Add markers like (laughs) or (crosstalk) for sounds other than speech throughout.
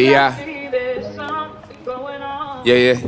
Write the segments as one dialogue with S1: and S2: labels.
S1: Yeah. Yeah, yeah.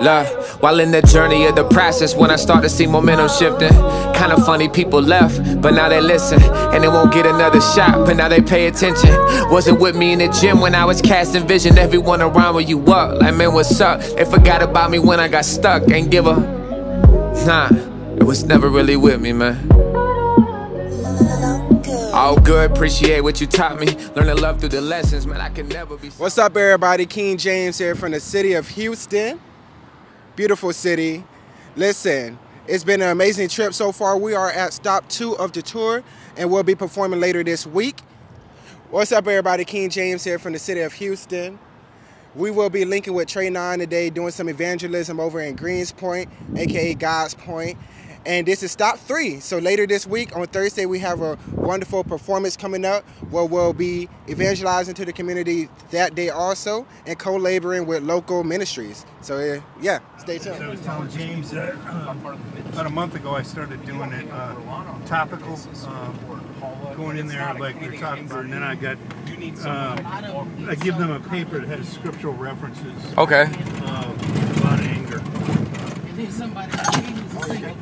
S1: Love, while in the journey of the process, when I start to see momentum shifting, kind of funny people left, but now they listen, and they won't get another shot, but now they pay attention. Wasn't with me in the gym when I was casting vision, everyone around with you up, like man, what's up? They forgot about me when I got stuck, ain't give a nah, it was never really with me, man. All good, appreciate what you taught me. Learning love through the lessons, man. I can never be.
S2: What's up, everybody? King James here from the city of Houston. Beautiful city. Listen, it's been an amazing trip so far. We are at stop two of the tour, and we'll be performing later this week. What's up, everybody? King James here from the city of Houston. We will be linking with Trey Nine today, doing some evangelism over in Greenspoint, aka God's Point and this is stop three. So later this week on Thursday, we have a wonderful performance coming up where we'll be evangelizing to the community that day also and co-laboring with local ministries. So uh, yeah, stay tuned.
S3: So I was telling James that um, about a month ago I started doing it uh, topical, um, going in there like we are talking about, and then I got um, I give them a paper that has scriptural references.
S1: Okay.
S3: Uh, about anger. I.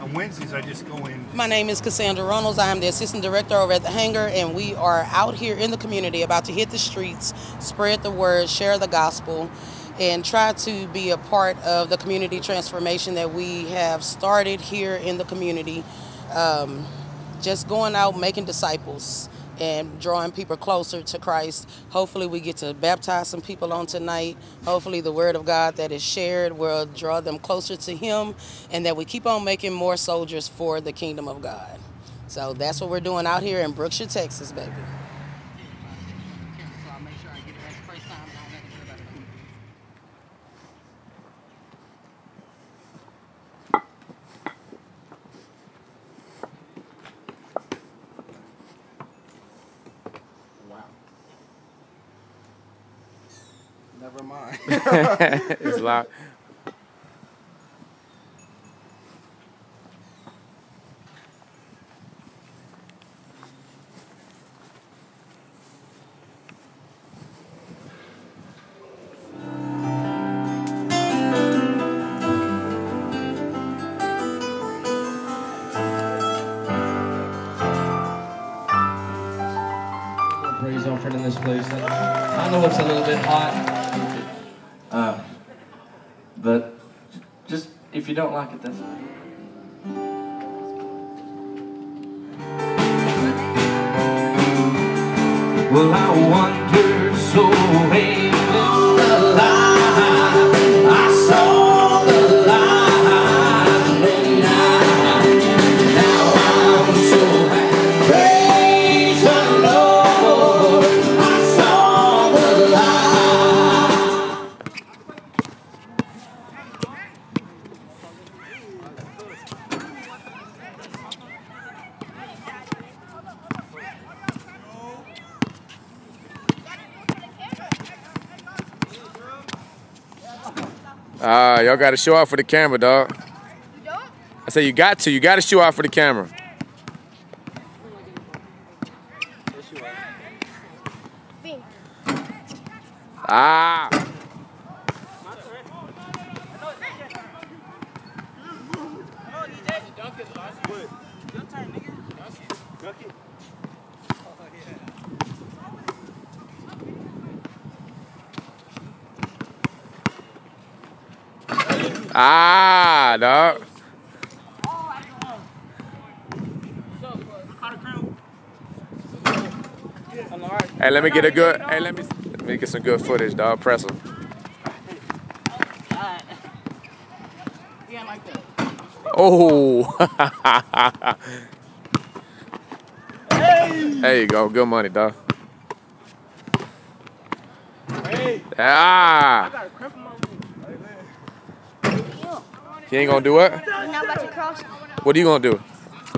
S3: On Wednesdays, I just go in.
S4: My name is Cassandra Reynolds. I am the assistant director over at the Hangar, and we are out here in the community about to hit the streets, spread the word, share the gospel, and try to be a part of the community transformation that we have started here in the community. Um, just going out making disciples and drawing people closer to Christ. Hopefully, we get to baptize some people on tonight. Hopefully, the word of God that is shared will draw them closer to Him, and that we keep on making more soldiers for the kingdom of God. So that's what we're doing out here in Brookshire, Texas, baby.
S2: Never mind. (laughs)
S1: it's loud.
S5: praise offering in this place. I know it's a little bit hot, don't like it, that's fine. Well, I wonder so aimless
S1: Ah, y'all got to show off for the camera, dog. I said you got to. You got to show off for the camera. Ah. Ah, dog. Hey, let me get a good. Hey, let me let me get some good footage, dog. Press him. Oh. (laughs) There you go. Good money, dog. Ah. You ain't gonna do what?
S6: I'm not about to cross.
S1: What are you gonna do?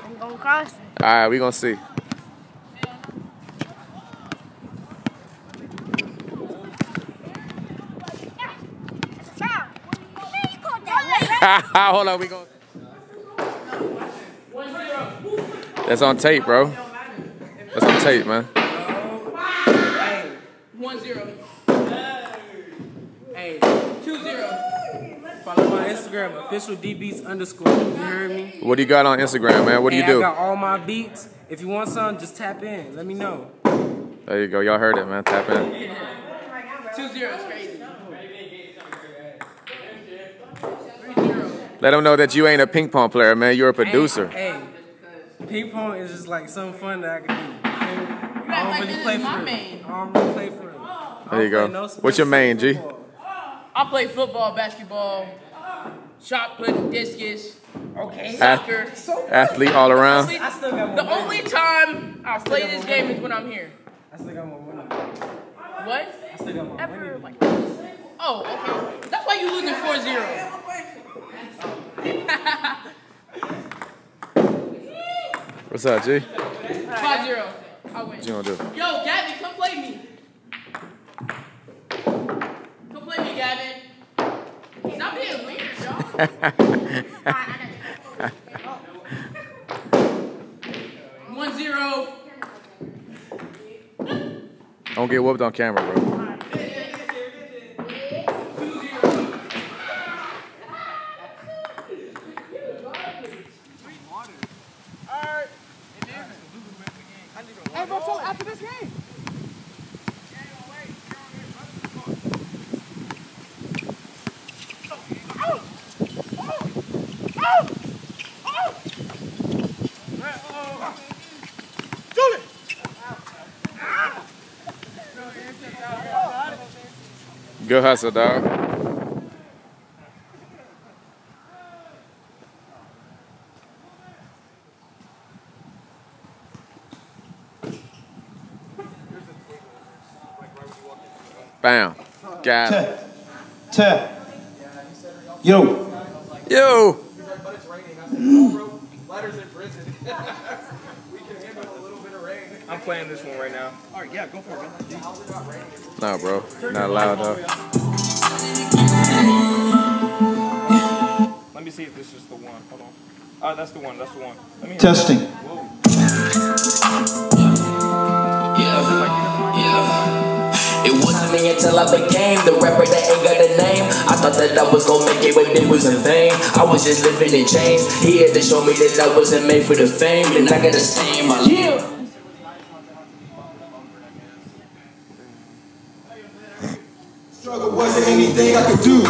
S6: I'm going to cross.
S1: All right, we gonna see. (laughs) Hold on, we going That's on tape, bro. That's on
S7: tape, man.
S8: Hey, one zero. Hey, two zero. Follow my Instagram, official dbeats underscore. You heard me?
S7: What do you got on Instagram, man? What do you do?
S8: I got all my beats. If you want some, just tap in. Let me know.
S7: There you go. Y'all heard it, man. Tap in.
S8: Two zero is crazy.
S7: Let them know that you ain't a ping pong player, man. You're a producer.
S8: Hey, hey, ping pong is just like something fun that I can do. You feel me? I don't really play for it. I don't really play for real. I
S7: There you go.
S8: no
S7: What's your main, G?
S8: football.
S9: I play football, basketball, shot put, discus,
S8: Okay.
S9: soccer.
S7: Athlete all around.
S8: I still got
S9: The only time I play this game is when I'm here.
S8: I still got more money.
S9: What?
S8: I still got more money.
S9: Ever like? Oh, okay. That's why you losing 4-0. (laughs)
S7: What's up, G?
S9: 5-0. I win.
S7: What you gonna do?
S9: Yo, Gavin, come play me. Come play me, Gavin. Stop being weird, y'all. One zero.
S7: Don't get whooped on camera, bro. Good hustle, dog. Bam. Got it.
S10: Yo.
S7: Yo.
S11: I'm playing this one right now.
S2: All right, yeah, go for it, man.
S7: Nah, bro. Not loud, though.
S11: Let me see if this is the one. Hold on. Ah, that's the one. That's the one. Let me hear
S10: Testing. Yeah.
S12: It wasn't me until I became the rapper that ain't got a name. I thought that I was gonna make it, but it was in vain. I was just living in chains. He had to show me that I wasn't made for the fame, and I gotta stay in my life.
S13: Struggle wasn't anything I could do.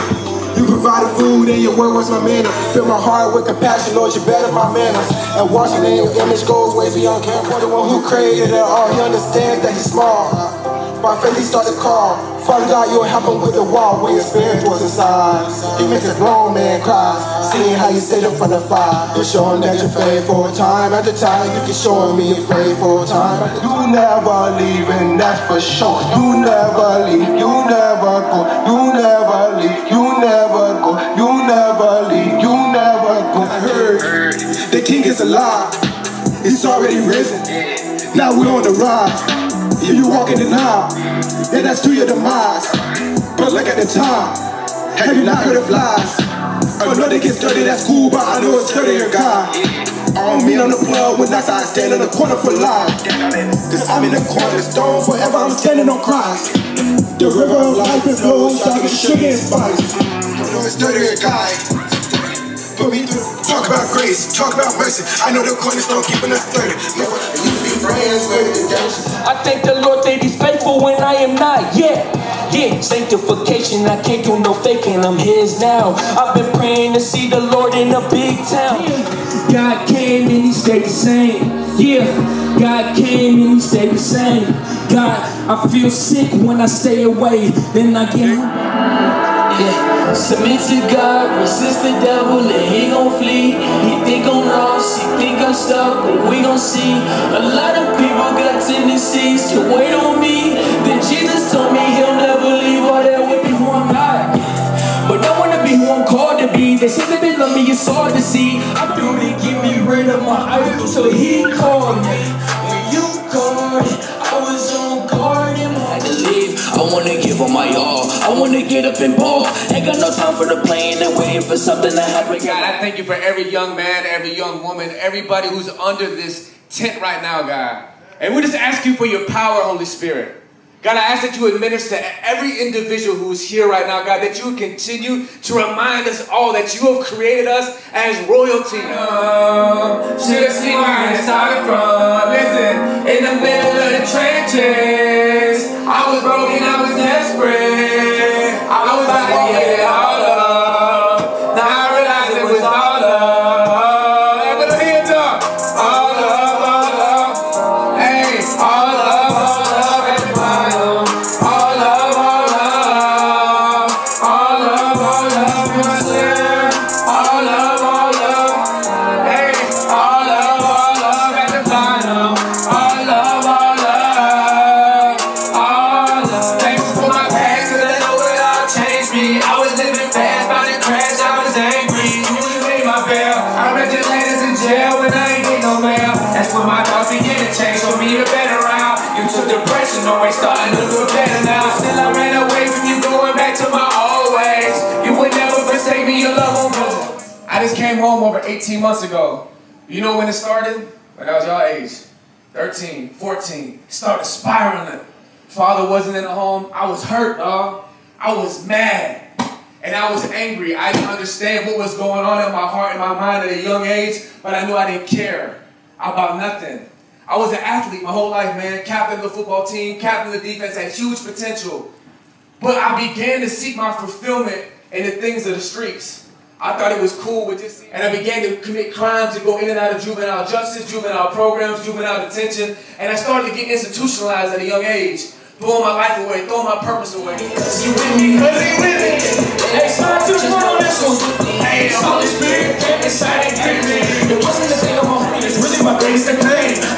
S13: You provided food and your word was my manna. Fill my heart with compassion, Lord, you better my manners. And washing in your image goes way beyond care for the one who created it all. He understands that he's small. He started to call. Father God, you'll help him with the wall where your spirit was inside. You make a grown man cry. Seeing how you sit in front of fire. You're showing that you're faithful time after time. You can show me you're faithful time. You never leave, and that's for sure. You never leave, you never go. You never leave, you never go. You never leave, you never go. I heard the king is alive. He's already risen. Now we're on the rise. If you walk in now, then that's to your demise. But look at the time. Have you not heard of flies? I know they get dirty, that's cool, but I know it's dirtier God. I don't mean on the plug when that's I stand in the corner for life. Cause I'm in the cornerstone, forever I'm standing on Christ. The river of life it flows, like sugar and spice. I know it's dirtier God. Put me through. Talk about grace, talk about mercy. I know the cornerstone keeping us sturdy. Friends with the.
S12: I thank the Lord that He's faithful when I am not yet. Yeah, sanctification, I can't do no faking, I'm His now. I've been praying to see the Lord in a big town. God came and He stayed the same. Yeah, God came and He stayed the same. God, I feel sick when I stay away, then I get yeah. Submit to God, resist the devil, and he gon' flee. He think I'm lost, he think I'm stuck, but we gon' see. A lot of people got tendencies to wait on me. Then Jesus told me he'll never leave or there with me who I'm not. But I wanna be who I'm called to be. They that they love me, it's hard to see. I do to get me rid of my idol, so he called me. Wanna give all my all. I wanna get up and ball. Ain't got no time for the playing and waiting for something to happen.
S7: God, I thank you for every young man, every young woman, everybody who's under this tent right now, God.
S1: And we just ask you for your power, Holy Spirit. God, I ask that you administer every individual who is here right now, God, that you continue to remind us all that you have created us as royalty. Should have seen where it started from. Listen, in the middle of the trenches, depression away, starting to feel better now. Still I ran away from you, going back to my old ways. You would never forsake me, your love won't. I just came home over 18 months ago. You know when it started? When I was your age. 13, 14. Started spiraling. Father wasn't in the home. I was hurt, dog. I was mad. And I was angry. I didn't understand what was going on in my heart and my mind at a young age, but I knew I didn't care about nothing. I was an athlete my whole life, man. Captain of the football team, captain of the defense, had huge potential. But I began to seek my fulfillment in the things of the streets. I thought it was cool with this, and I began to commit crimes and go in and out of juvenile justice, juvenile programs, juvenile detention, and I started to get institutionalized at a young age, throwing my life away, throwing my purpose away. You with me? Cause you with me? Hey, slide to the this one. Hey, the Holy Spirit, inside and get me. It wasn't the thing I'm on, it's really my acclaim. I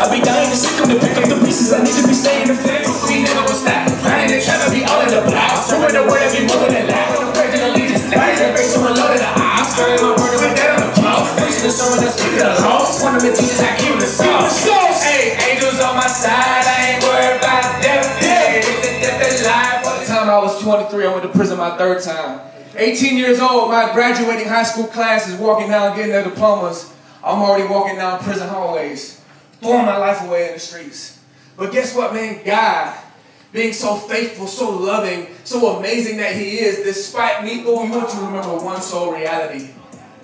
S1: I need to be staying in the flame. We never will stop. Trying to try to be all in the block. Spread the word and be moving and laugh. I'm breaking allegiance. Right in the face, someone loaded the eyes. Stirring my word with that on the cloth. Preaching to someone that's keeping the law. One of the teachers I keep the sauce. Hey, angels on my side. I ain't worried about death. Yeah, the death is life. By the time I was 23, I went to prison my third time. 18 years old, my graduating high school class is walking down getting their diplomas. I'm already walking down prison hallways, throwing my life away in the streets. But guess what, man? God, being so faithful, so loving, so amazing that He is, despite me, oh, you want to remember one sole reality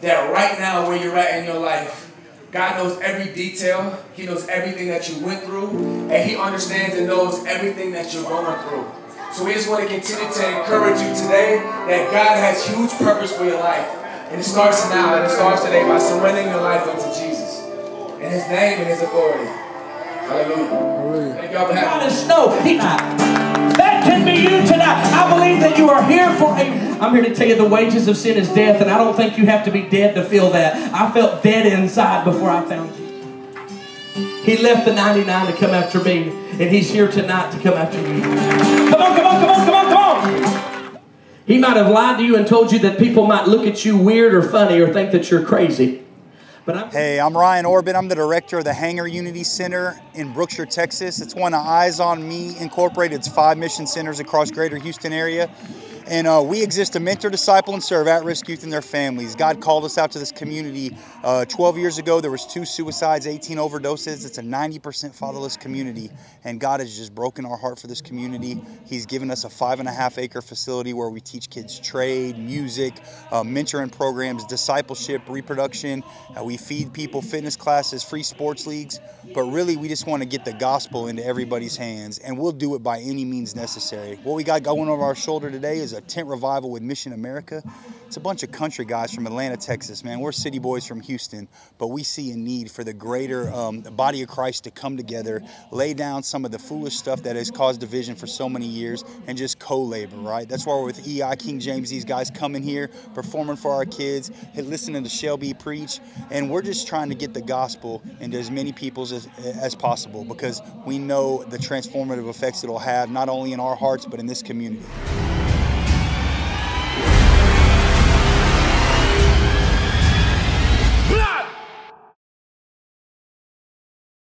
S1: that right now, where you're at in your life, God knows every detail. He knows everything that you went through, and He understands and knows everything that you're going through. So we just want to continue to encourage you today that God has huge purpose for your life. And it starts now, and it starts today by surrendering your life unto Jesus. In His name and His authority. Hallelujah. Thank y'all for having me.
S12: No, he, that can be you tonight. I believe that you are here for a. I'm here to tell you the wages of sin is death, and I don't think you have to be dead to feel that. I felt dead inside before I found you. He left the 99 to come after me, and he's here tonight to come after you. Come on, come on, come on, come on, come on. He might have lied to you and told you that people might look at you weird or funny or think that you're crazy. I'm
S14: Hey, I'm Ryan Orbit. I'm the director of the Hangar Unity Center in Brookshire, Texas. It's one of Eyes on Me Incorporated's five mission centers across greater Houston area. And uh, we exist to mentor, disciple, and serve at-risk youth and their families. God called us out to this community uh, 12 years ago. There was two suicides, 18 overdoses. It's a 90% fatherless community, and God has just broken our heart for this community. He's given us a five and a half acre facility where we teach kids trade, music, uh, mentoring programs, discipleship, reproduction. Uh, we feed people fitness classes, free sports leagues. But really, we just want to get the gospel into everybody's hands, and we'll do it by any means necessary. What we got going over our shoulder today is a tent revival with Mission America. It's a bunch of country guys from Atlanta, Texas, man. We're city boys from Houston, but we see a need for the greater um, body of Christ to come together, lay down some of the foolish stuff that has caused division for so many years, and just co-labor, right? That's why we're with EI, King James, these guys coming here, performing for our kids, listening to Shelby preach, and we're just trying to get the gospel into as many people's as, as possible because we know the transformative effects it'll have, not only in our hearts, but in this community.